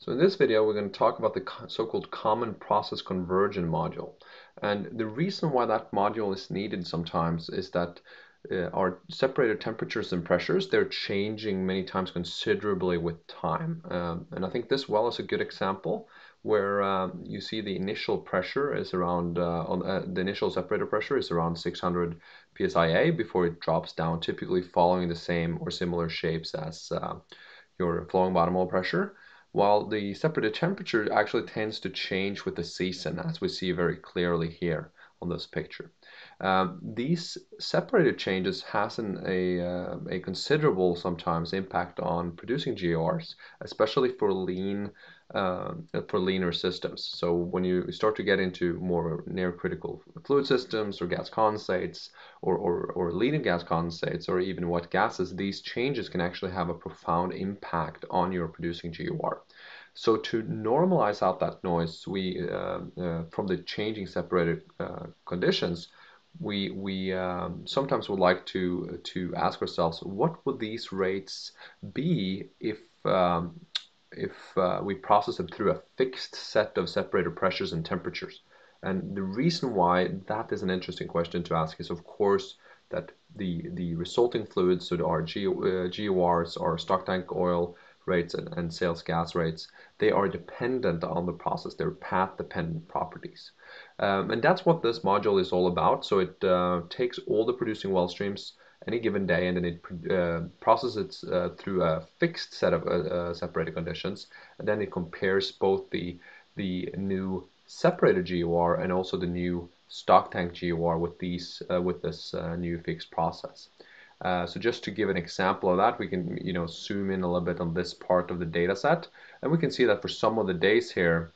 So in this video, we're going to talk about the so-called Common Process Conversion module. And the reason why that module is needed sometimes is that uh, our separator temperatures and pressures, they're changing many times considerably with time. Um, and I think this well is a good example where um, you see the initial pressure is around, uh, on, uh, the initial separator pressure is around 600 psia before it drops down, typically following the same or similar shapes as uh, your flowing bottom hole pressure while the separator temperature actually tends to change with the season, as we see very clearly here on this picture. Um, these separated changes has an, a, uh, a considerable sometimes impact on producing GORs, especially for lean uh, for leaner systems. So when you start to get into more near critical fluid systems or gas condensates or, or, or leading gas condensates or even wet gases, these changes can actually have a profound impact on your producing GOR. So to normalize out that noise, we uh, uh, from the changing separated uh, conditions, we we um, sometimes would like to to ask ourselves, what would these rates be if um, if uh, we process them through a fixed set of separator pressures and temperatures? And the reason why that is an interesting question to ask is, of course, that the the resulting fluids, so our G, uh, GORs, our stock tank oil, rates and, and sales gas rates, they are dependent on the process. They're path dependent properties. Um, and that's what this module is all about. So it uh, takes all the producing well streams any given day and then it uh, processes it uh, through a fixed set of uh, uh, separated conditions. And then it compares both the, the new separated GOR and also the new stock tank GOR with these uh, with this new fixed process. Uh, so just to give an example of that, we can you know zoom in a little bit on this part of the data set, and we can see that for some of the days here,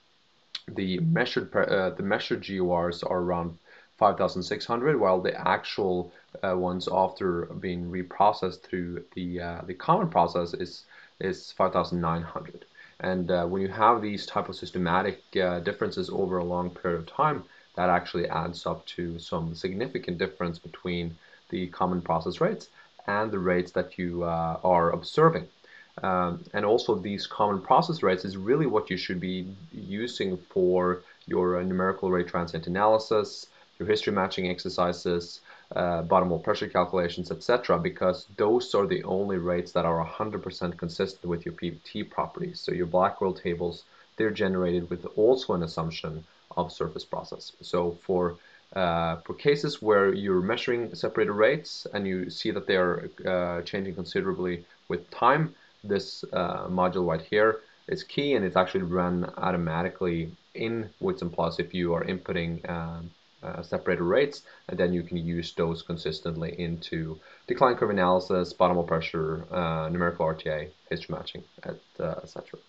the measured uh, the measured GORs are around 5,600, while the actual uh, ones after being reprocessed through the uh, the common process is is 5,900. And uh, when you have these type of systematic differences over a long period of time, that actually adds up to some significant difference between the common process rates and the rates that you uh, are observing. Um, and also these common process rates is really what you should be using for your uh, numerical rate transient analysis, your history matching exercises, uh, bottom hole pressure calculations, etc. because those are the only rates that are 100% consistent with your PVT properties. So your black oil tables, they're generated with also an assumption of surface process. So for uh, for cases where you're measuring separator rates and you see that they are uh, changing considerably with time, this uh, module right here is key and it's actually run automatically in whitson Plus if you are inputting um, uh, separator rates and then you can use those consistently into decline curve analysis, bottom pressure, uh, numerical RTA, history matching, uh, etc.